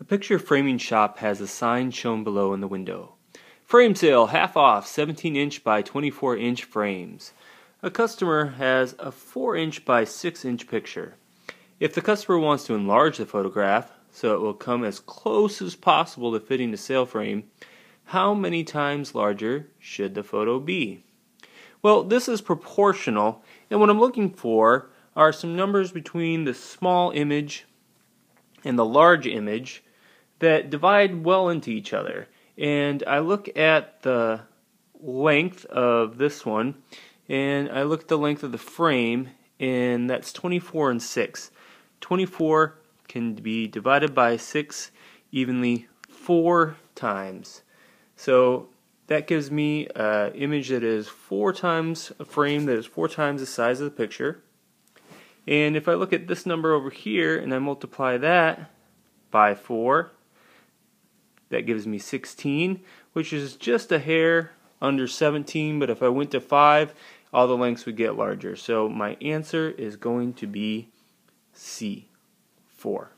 A picture framing shop has a sign shown below in the window. Frame sale, half off, 17 inch by 24 inch frames. A customer has a 4 inch by 6 inch picture. If the customer wants to enlarge the photograph so it will come as close as possible to fitting the sale frame, how many times larger should the photo be? Well, this is proportional, and what I'm looking for are some numbers between the small image and the large image that divide well into each other. And I look at the length of this one, and I look at the length of the frame, and that's 24 and 6. 24 can be divided by 6 evenly four times. So that gives me an image that is four times a frame that is four times the size of the picture. And if I look at this number over here and I multiply that by 4, that gives me 16, which is just a hair under 17, but if I went to 5, all the lengths would get larger. So my answer is going to be C, 4.